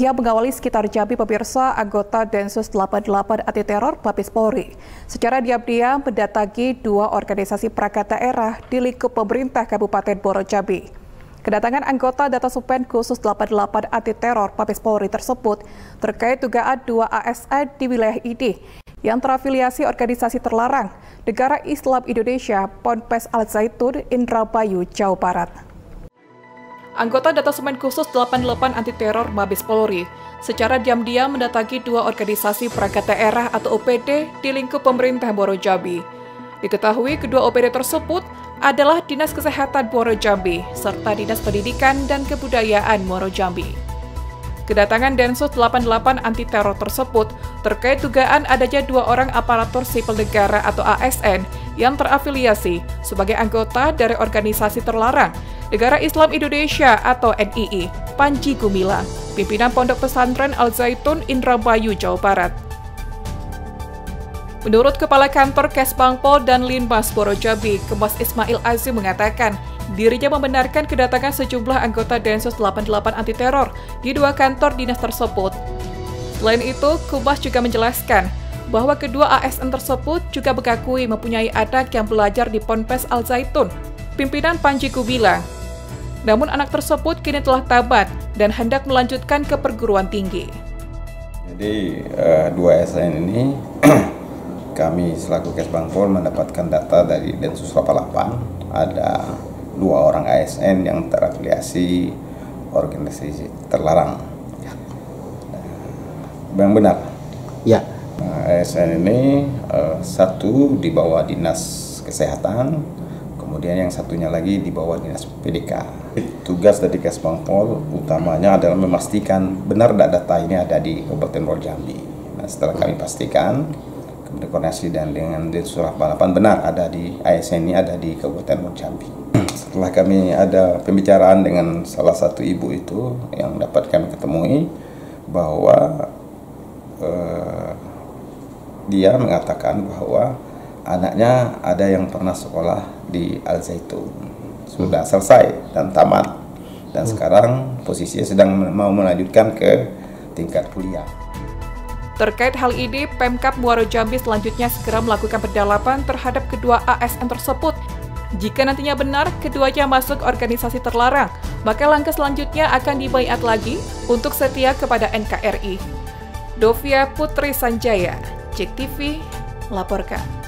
yang mengawali sekitar Jambi pemirsa anggota Densus 88 anti teror Babes Polri secara diam-diam mendatangi dua organisasi perangkat daerah di lingkup pemerintah Kabupaten Boro Jambi. Kedatangan anggota Data Supen khusus 88 anti teror Babes Polri tersebut terkait dugaan dua ASN di wilayah ini yang terafiliasi organisasi terlarang Negara Islam Indonesia Ponpes Al Zaitun Indramayu, Jawa Barat anggota Datasemen Khusus 88 Anti Teror Mabes Polri secara diam-diam mendatangi dua organisasi perangkat daerah atau OPD di lingkup pemerintah Boro Jambi. Diketahui kedua OPD tersebut adalah Dinas Kesehatan Boro Jambi serta Dinas Pendidikan dan Kebudayaan Boro Jambi. Kedatangan Densus 88 anti teror tersebut terkait dugaan adanya dua orang aparatur sipil negara atau ASN yang terafiliasi sebagai anggota dari organisasi terlarang Negara Islam Indonesia atau NII, Panji Gumilang, pimpinan Pondok Pesantren Al Zaitun Indramayu, Jawa Barat. Menurut Kepala Kantor Kesbangpol dan Linmas Boro Jambi, Kemas Ismail Azim mengatakan, dirinya membenarkan kedatangan sejumlah anggota Densus 88 anti teror di dua kantor dinas tersebut. Selain itu, Kumas juga menjelaskan bahwa kedua ASN tersebut juga mengakui mempunyai anak yang belajar di Ponpes Al Zaitun. Pimpinan Panji bilang, namun anak tersebut kini telah tabat dan hendak melanjutkan ke perguruan tinggi. Jadi uh, dua SN ini kami selaku Kesbangpol mendapatkan data dari Densus 88 ada dua orang ASN yang terafiliasi organisasi terlarang. Yang benar? Ya. Nah, ASN ini uh, satu di bawah dinas kesehatan, kemudian yang satunya lagi di bawah dinas PDK. Tugas dari Kesbangpol utamanya adalah memastikan benar tidak data ini ada di Kabupaten Bogor Jambi. Nah, setelah kami pastikan, kemudian koordinasi dan dengan Densus Balapan benar ada di ASN ini ada di Kabupaten Bogor Jambi. Setelah kami ada pembicaraan dengan salah satu ibu itu yang dapat kami ketemui bahwa eh, dia mengatakan bahwa anaknya ada yang pernah sekolah di Al Zaitun sudah selesai dan tamat dan hmm. sekarang posisinya sedang mau melanjutkan ke tingkat kuliah. Terkait hal ini, Pemkap Muaro Jambi selanjutnya segera melakukan pendalaman terhadap kedua ASN tersebut. Jika nantinya benar keduanya masuk organisasi terlarang, maka langkah selanjutnya akan dibayat lagi untuk setia kepada NKRI. Dovia Putri Sanjaya, Cek TV, laporkan.